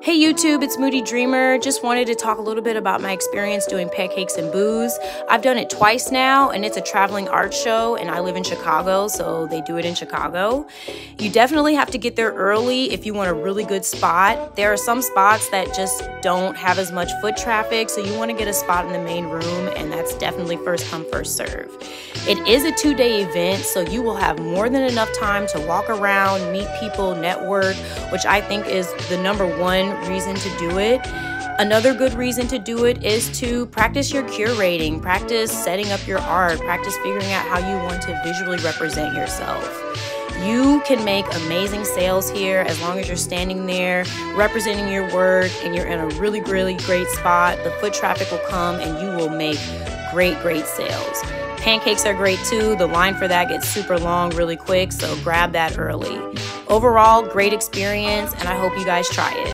Hey YouTube, it's Moody Dreamer. Just wanted to talk a little bit about my experience doing pancakes and booze. I've done it twice now, and it's a traveling art show, and I live in Chicago, so they do it in Chicago. You definitely have to get there early if you want a really good spot. There are some spots that just don't have as much foot traffic, so you want to get a spot in the main room, and that's definitely first come, first serve. It is a two day event, so you will have more than enough time to walk around, meet people, network, which I think is the number one reason to do it. Another good reason to do it is to practice your curating, practice setting up your art, practice figuring out how you want to visually represent yourself. You can make amazing sales here as long as you're standing there representing your work and you're in a really, really great spot. The foot traffic will come and you will make great, great sales. Pancakes are great too. The line for that gets super long really quick, so grab that early. Overall, great experience, and I hope you guys try it.